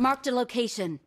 Marked a location.